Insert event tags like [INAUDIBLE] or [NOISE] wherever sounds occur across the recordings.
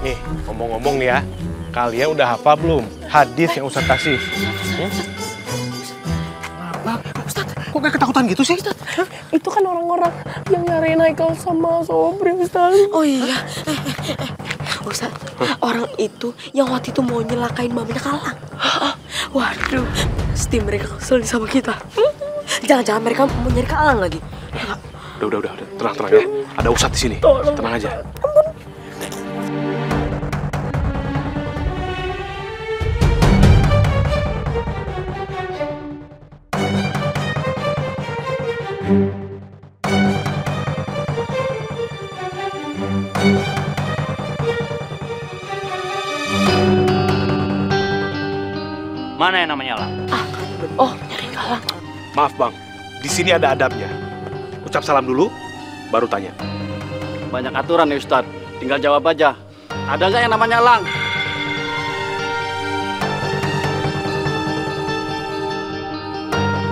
Nih, ngomong-ngomong nih ya, kalian udah hafal belum hadis yang Ustadz kasih? Hmm? Ustadz, kok kayak ketakutan gitu sih? Hah? Itu kan orang-orang yang nyariin Haikal sama Sobri, Ustaz. Oh iya. Eh, eh, eh. Ustaz, orang itu yang waktu itu mau nyelakain mamanya Kalang. Waduh, pasti mereka kesel sama kita. Jangan-jangan mereka mau nyari Kalang lagi. Udah, udah, udah, udah. tenang, tenang ya. Ada Ustadz di sini. Tenang aja. Namanya Lang? Oh, nyari Kalang. Maaf bang, di sini ada adabnya. Ucap salam dulu, baru tanya. Banyak aturan nih Ustadz. Tinggal jawab aja. Ada nggak yang namanya Lang?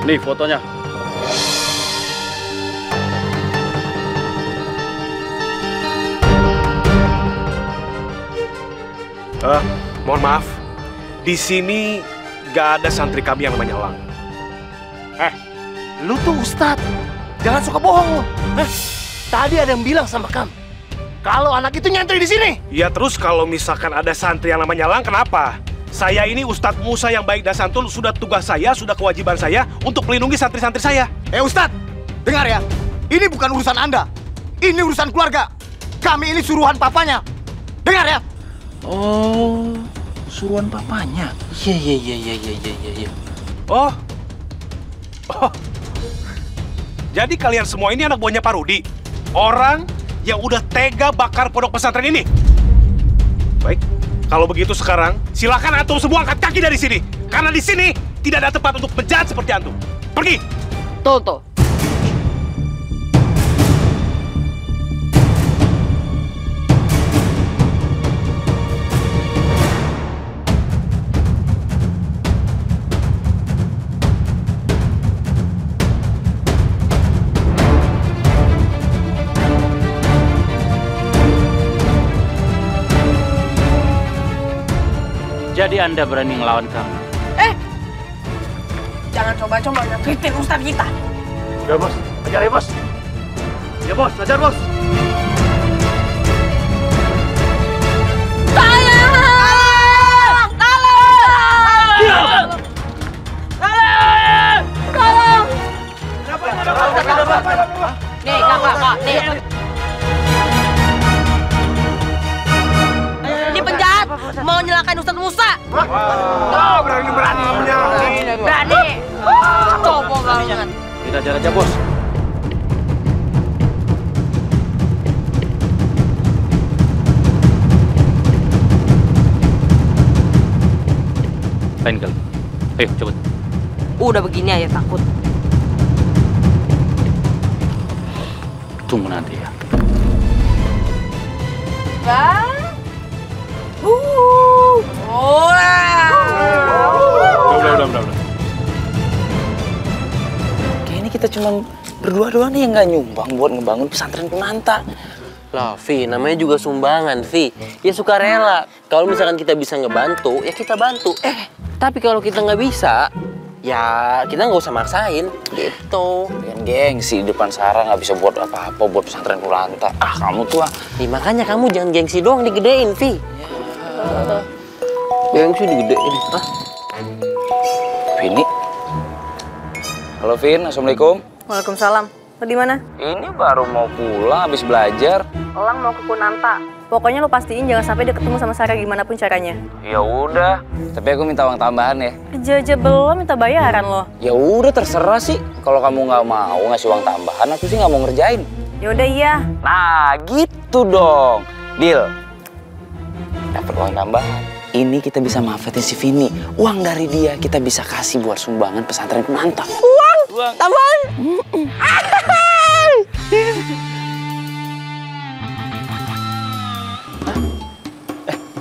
Nih fotonya. Eh, mohon maaf, di sini gak ada santri kami yang namanya Lang. Eh, lu tuh Ustadz. Jangan suka bohong lu. Eh, tadi ada yang bilang sama kamu. Kalau anak itu nyantri di sini. Ya terus kalau misalkan ada santri yang namanya Lang, kenapa? Saya ini Ustadz Musa yang baik dan santun, sudah tugas saya, sudah kewajiban saya untuk melindungi santri-santri saya. Eh Ustadz, dengar ya. Ini bukan urusan Anda. Ini urusan keluarga. Kami ini suruhan papanya. Dengar ya. Oh, suruhan papanya. Iya, iya, iya, iya, iya, iya, iya, iya. Oh. Oh. Jadi kalian semua ini anak buahnya Pak Rudi? Orang yang udah tega bakar pondok pesantren ini? Baik, kalau begitu sekarang silakan antum semua angkat kaki dari sini. Karena di sini tidak ada tempat untuk penjahat seperti antum. Pergi. Tuh, tuh. Jadi Anda berani ngelawan kami? Jangan coba-coba nyakitin Ustaz kita. Ya bos, ajar ya bos. Ya bos, ajar bos. Nih, kakak, kak, nih. Ini penjahat mau nyelakain Ustaz Musa. Oh, berani beraninya. Berani. Coba banget. Kita ajar aja bos. Lain kali. Ayo cepet. Udah begini aja takut. Tunggu nanti ya. Udah, kita cuma berdua doang nih yang nggak nyumbang buat ngebangun pesantren Kunanta. Lah, Vi, namanya juga sumbangan, Vi. Ya suka rela. Kalau misalkan kita bisa ngebantu, ya kita bantu. Eh, tapi kalau kita nggak bisa, ya kita nggak usah maksain. Gitu. Dengan gengsi di depan Sarah nggak bisa buat apa-apa buat pesantren Kunanta. Ah kamu tuh ah. Ya, makanya kamu jangan gengsi doang digedein, Vi. Gengsi digedein. Hah? Vini. Halo Vin, Assalamualaikum. Waalaikumsalam. Lo di mana? Ini baru mau pulang habis belajar. Elang mau ke Kunanta. Pokoknya lo pastiin jangan sampai dia ketemu sama Sarah gimana pun caranya. Ya udah, tapi aku minta uang tambahan ya. Kerja aja belum minta bayaran lo. Ya udah terserah sih. Kalau kamu nggak mau ngasih uang tambahan, aku sih nggak mau ngerjain. Ya udah iya. Nah, gitu dong. Deal. Dapat uang tambahan. Ini kita bisa manfaatin si Vini. Uang dari dia kita bisa kasih buat sumbangan pesantren Kunanta. Uang? Uang. Tambahan?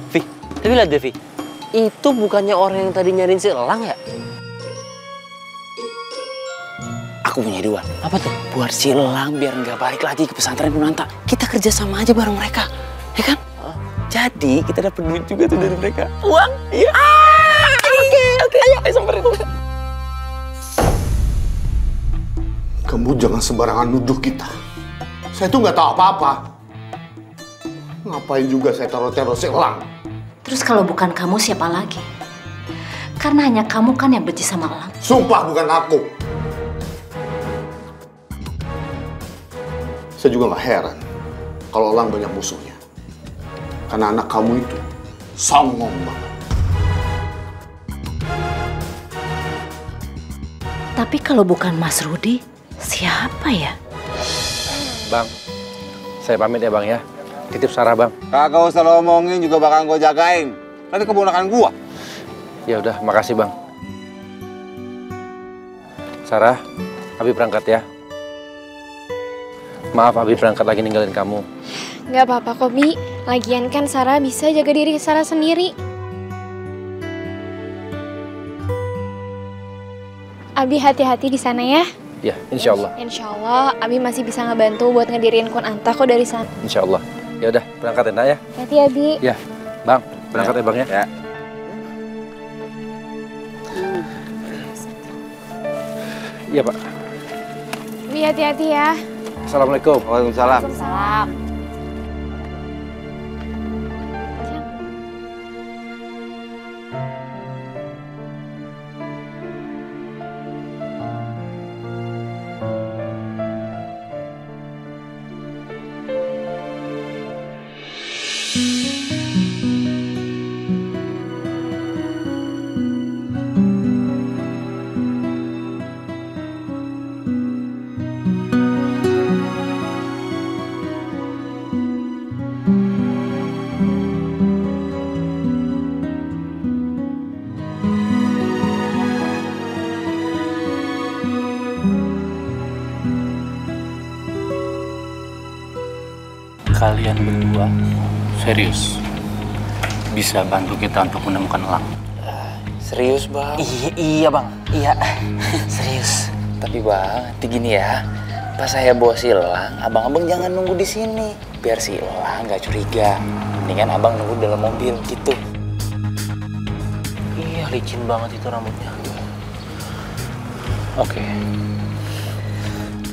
Vi, tapi lihat deh, Vi. Itu bukannya orang yang tadi nyariin si Elang ya? Aku punya dua. Apa tuh? Buat si Elang biar nggak balik lagi ke pesantren Kunanta. Kita kerja sama aja bareng mereka. Ya kan? Jadi kita dapat duit juga tuh dari mereka. Uang? Iya. Oke, oke. Ayo, ayo samperin. Kamu jangan sembarangan nuduh kita. Saya tuh nggak tahu apa-apa. Ngapain juga saya taruh-taruh si Elang? Terus kalau bukan kamu siapa lagi? Karena hanya kamu kan yang benci sama Elang. Sumpah bukan aku. Saya juga nggak heran kalau Elang banyak musuhnya. Karena anak kamu itu songong banget. Tapi kalau bukan Mas Rudi, siapa ya? Bang, saya pamit ya bang ya. Titip Sarah bang. Kagak usah lo omongin juga bakal gue jagain. Kan ini keponakan gua. Ya udah, makasih bang. Sarah, Abi berangkat ya. Maaf Abi berangkat lagi ninggalin kamu. Nggak apa-apa kok, Bi. Lagian kan Sarah bisa jaga diri Sarah sendiri. Abi hati-hati di sana ya. Ya, insya Allah, Insya Allah, Abi masih bisa ngebantu buat ngedirin Kun Anta kok dari sana. insya Allah. Ya udah, berangkat ya nak ya. Hati ya, Bi. Ya, bang, berangkat ya, bang ya. Ya. Iya pak. Bi hati-hati ya. Assalamualaikum. Waalaikumsalam. Salam. Kalian berdua serius bisa bantu kita untuk menemukan elang. Serius bang? Iya, iya bang, iya. [LAUGHS] Serius. Tapi bang, nanti gini ya. Pas saya bawa si Elang, abang-abang jangan nunggu di sini. Biar si Elang nggak curiga. Mendingan abang nunggu dalam mobil gitu. Iya, licin banget itu rambutnya. Oke.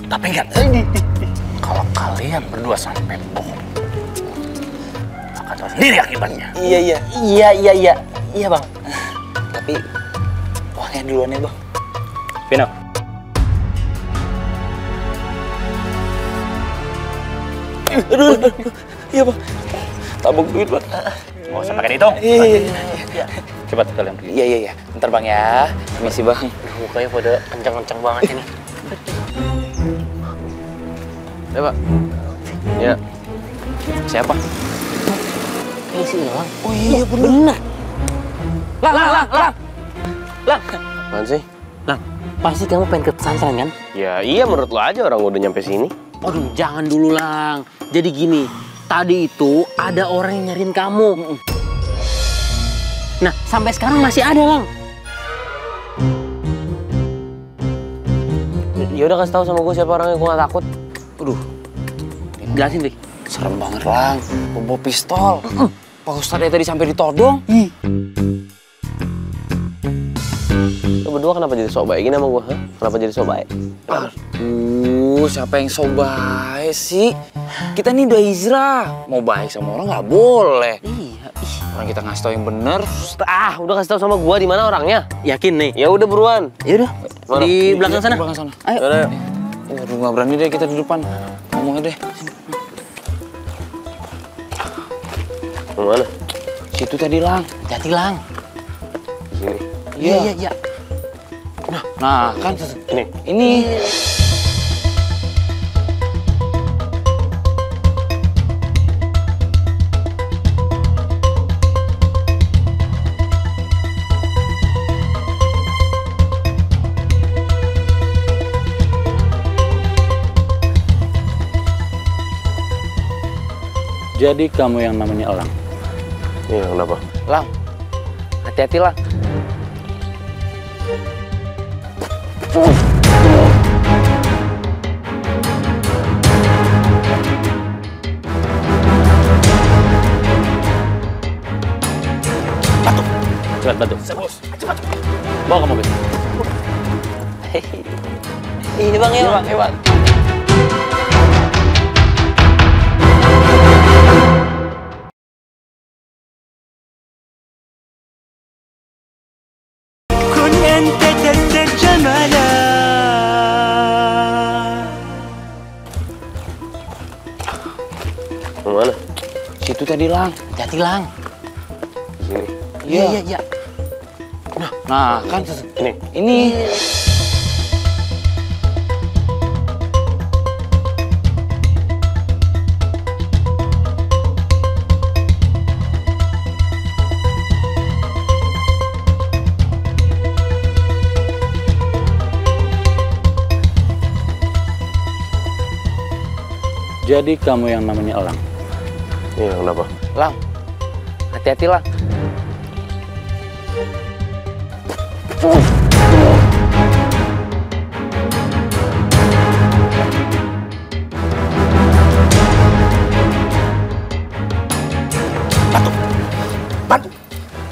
Tapi ingat, kalau kalian berdua sampai bohong, tahu sendiri akibatnya. Iya iya. Iya, iya, iya. Iya bang. Tapi uangnya duluan ya bang. Vino, Aduh, aduh, aduh. Iya bang. Tabung duit bang. nggak usah pakai dihitung. Iya iya iya. Cepat kalian pergi. Iya iya iya. Ntar bang ya. Misi bang. Mukanya pada kencang-kencang banget ini. Ya pak. Ya. Siapa? Si Ilang. Oh iya bener. Lang, lang, lang, lang. Lang. Apaan sih? Lang, pasti kamu pengen ke pesantren kan? Ya iya menurut lo aja orang udah nyampe sini. Aduh, jangan dulu, Lang. Jadi gini, tadi itu ada orang yang nyariin kamu. Nah, sampai sekarang masih ada, Lang. Ya udah kasih tahu sama gue siapa orangnya gue gak takut. Aduh, Jelasin deh. serem banget lang. Bawa pistol. Pak Ustadz tadi sampai ditodong. Lo berdua kenapa jadi sok baik gini sama gue? Hah? Kenapa jadi sok baik? Aduh, siapa yang so baik sih? Kita nih udah hijrah. Mau baik sama orang nggak boleh. Iya, ih. Orang kita ngasih tau yang bener. Ah, udah kasih tahu sama gue di mana orangnya. Yakin nih? Ya udah buruan. Ya udah. Di belakang sana. Di belakang sana. Ayo. Yaudah, yuk. Waduh, nggak berani deh kita di depan. Ngomongnya deh. Mana? Situ tadi lang. Hati, Lang. Di sini. Iya, iya, iya. Nah, kan Ini. ini. Jadi kamu yang namanya elang. Iya, kenapa? Lang, hati-hati lang. Batu. Cepat batu. Sebos. Ah, cepat. Bawa ke mobil. Ini bang, ya. ini bang, ini bang. Mana? Situ tadi lang. Jati lang. Kiri. Iya iya iya. Nah, kan Ini. ini Jadi kamu yang namanya Elang. Iya kenapa? lang. Hati-hati lang.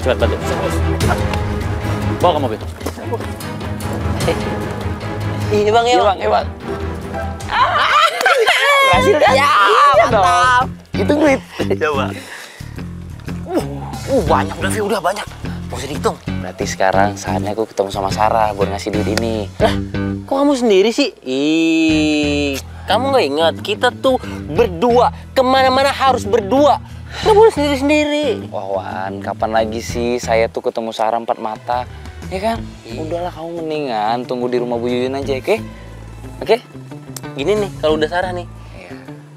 Cepat bantu. Bawa ke mobil. Ini bang ya bang. bang. [LAUGHS] Berhasil kan? Ya, Iya dong. mantap. Itu duit. Coba. Uh, banyak udah, udah banyak. Mau dihitung. Berarti sekarang saatnya aku ketemu sama Sarah buat ngasih duit ini. Lah, kok kamu sendiri sih? Ih, kamu nggak ingat kita tuh berdua ke mana-mana harus berdua. Nggak boleh sendiri-sendiri. Wah Wan, kapan lagi sih saya tuh ketemu Sarah empat mata? Ya kan? Udahlah kamu mendingan tunggu di rumah Bu Yuyun aja, oke? Oke? Gini nih, kalau udah Sarah nih.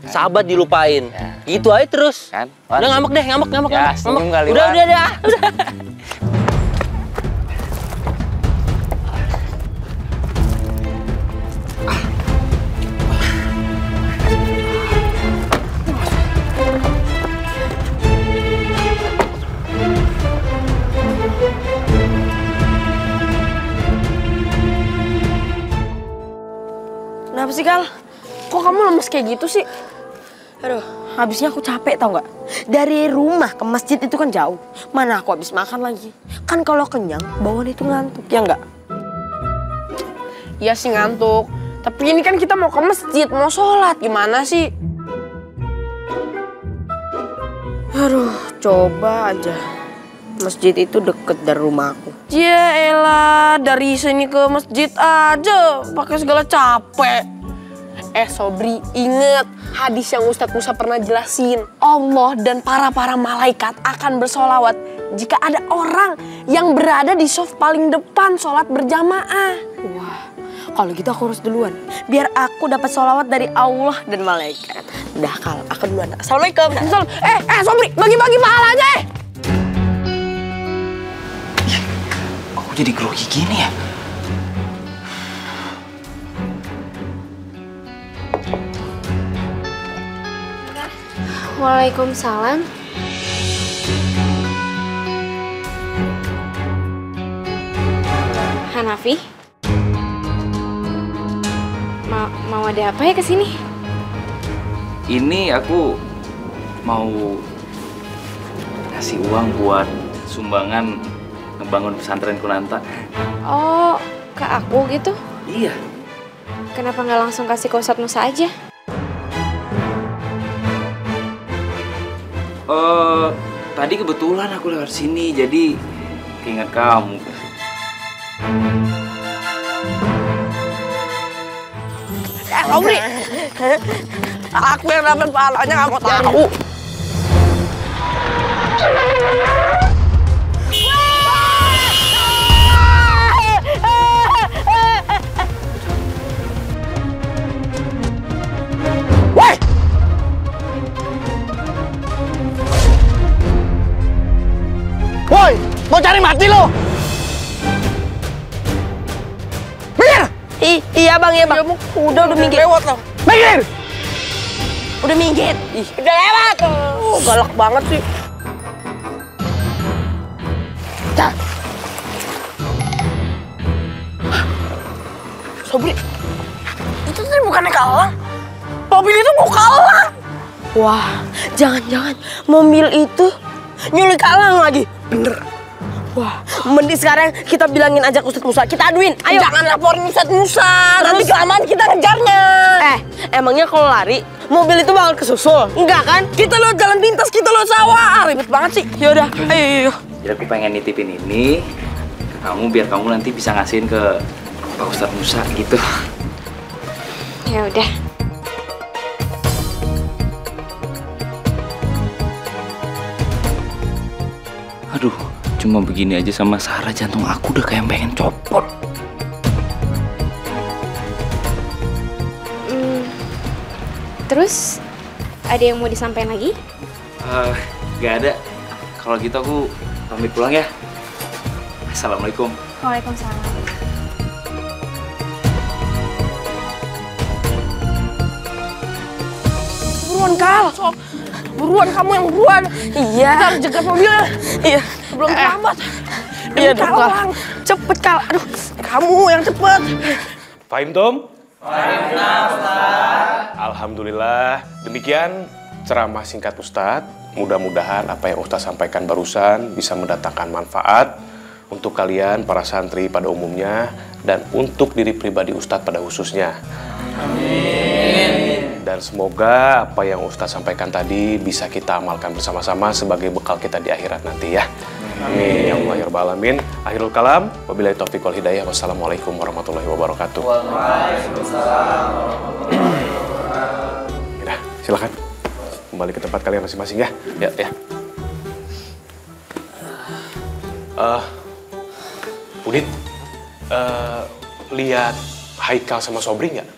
Sahabat dilupain. Gitu aja terus. Kan? Udah ngambek deh, ngambek, ngambek, Ya, ngambek. kali, Udah, udah, udah, [LAUGHS] udah. Kenapa sih, Kal? Kok kamu lemes kayak gitu sih? Aduh, habisnya aku capek tau nggak? Dari rumah ke masjid itu kan jauh. Mana aku habis makan lagi? Kan kalau kenyang, bawaan itu ngantuk, ya nggak? Iya sih ngantuk. Tapi ini kan kita mau ke masjid, mau sholat. Gimana sih? Aduh, coba aja. Masjid itu deket dari rumahku. Ya elah, dari sini ke masjid aja pakai segala capek. Eh Sobri, inget hadis yang Ustadz Musa pernah jelasin. Allah dan para-para malaikat akan bersolawat jika ada orang yang berada di soft paling depan sholat berjamaah. Wah, kalau gitu aku harus duluan. Biar aku dapat solawat dari Allah dan malaikat. Udah kalau aku duluan. Assalamualaikum. Assalam. Eh, eh Sobri, bagi-bagi pahalanya eh. Kok jadi grogi gini ya? Waalaikumsalam. Hanafi? Ma mau ada apa ya ke sini? Ini aku mau kasih uang buat sumbangan ngebangun pesantren Kunanta. Oh, ke aku gitu? Iya. Kenapa nggak langsung kasih ke Ustadz Musa aja? Eh, tadi kebetulan aku lewat sini, jadi keinget kamu. Eh, Sobri. Aku yang dapat pahalanya nggak tahu. Woi, mau cari mati lo? Minggir! I iya bang, iya bang. Udah, udah minggir. Lewat lo. Minggir! Udah minggir. Ih, udah lewat. Oh, galak banget sih. Dah. Sobri, itu tadi bukannya kalang. Mobil itu mau kalang. Wah, jangan-jangan mobil itu nyulik kalang lagi. Bener. Wah, mending sekarang kita bilangin aja ke Ustadz Musa. Kita aduin. Ayo. Jangan laporin Ustadz Musa. Nanti kelamaan kita ngejarnya. Eh, emangnya kalau lari mobil itu bakal kesusul? Enggak kan? Kita lo jalan pintas, kita lo sawah. Ah, ribet banget sih. Yaudah, ayo, ayo, ayo. Jadi aku pengen nitipin ini ke kamu biar kamu nanti bisa ngasihin ke Pak Ustadz Musa gitu. Ya udah. Cuma begini aja sama Sarah jantung aku udah kayak pengen copot. Hmm, terus ada yang mau disampaikan lagi? Eh, gak ada. Kalau gitu aku pamit pulang ya. Assalamualaikum. Waalaikumsalam. Buruan Kal. Buruan kamu yang buruan. Iya. Kita harus jegat mobilnya. Iya. Belum terlambat. Iya. Kalang. Cepet Kal. Aduh, kamu yang cepet. Fahim, Tom? Alhamdulillah. Demikian ceramah singkat Ustadz. Mudah-mudahan apa yang Ustadz sampaikan barusan bisa mendatangkan manfaat untuk kalian para santri pada umumnya dan untuk diri pribadi Ustadz pada khususnya. Dan semoga apa yang Ustadz sampaikan tadi bisa kita amalkan bersama-sama sebagai bekal kita di akhirat nanti ya. Amin. Ya Allah ya Rabbal Alamin. Akhirul kalam. Wabillahi taufiq wal hidayah. Wassalamualaikum warahmatullahi wabarakatuh. Yaudah, silakan. Kembali ke tempat kalian masing-masing ya. Ya, ya. Eh, Udit, eh, lihat Haikal sama Sobri nggak?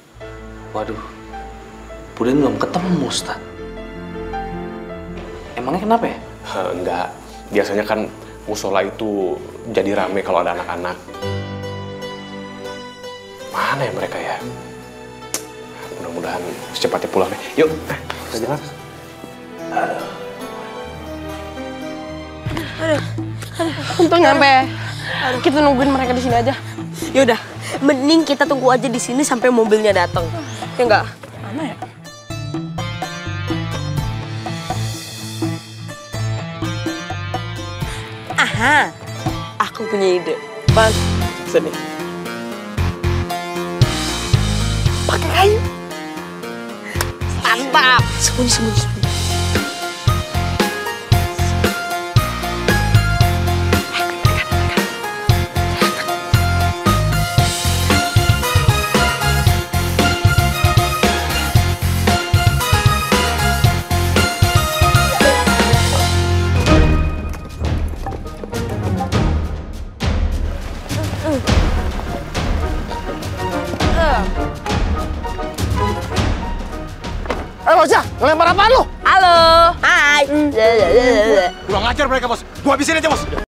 Waduh, Pudin belum ketemu, Ustaz. Emangnya kenapa ya? Eh, enggak. Biasanya kan musola itu jadi rame kalau ada anak-anak. Mana ya mereka ya? Mudah-mudahan secepatnya pulang deh. Yuk, eh, kita jalan. Aduh. Untung nyampe. Kita nungguin mereka di sini aja. Yaudah, mending kita tunggu aja di sini sampai mobilnya datang. Ya enggak? Mana ya? Aha, aku punya ide. Mas, sini. Pakai kayu. Mantap. Sembunyi, sembunyi, sembunyi. Ngelempar apaan lu? Halo. Hai. Kurang ngajar mereka, Bos. Gua habisin aja, Bos.